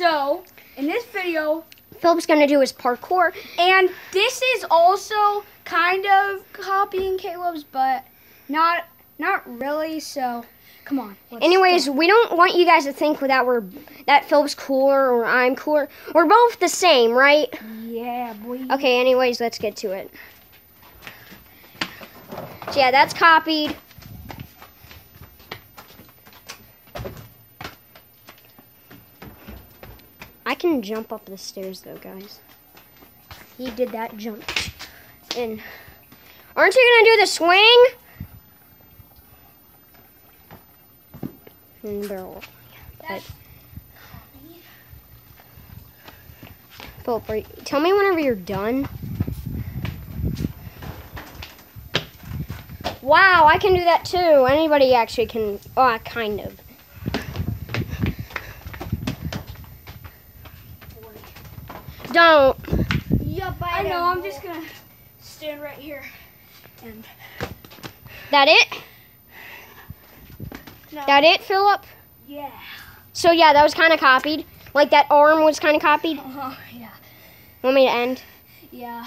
So, in this video, Philip's gonna do his parkour. and this is also kind of copying Caleb's, but not not really. So, come on. Anyways, go. we don't want you guys to think that we're that Philip's cooler or I'm cooler. We're both the same, right? yeah, boy. Okay. Anyways, let's get to it. So yeah, that's copied. Can jump up the stairs though, guys. He did that jump. And aren't you gonna do the swing? Mm, Barrel. But, Philip, you- tell me whenever you're done. Wow, I can do that too. Anybody actually can. Oh, I kind of. Don't. Yup, I know. I'm just gonna stand right here. And That it? No. That it, Philip? yeah. So yeah, that was kind of copied. Like that arm was kind of copied. Uh-huh, yeah. Want me to end? Yeah.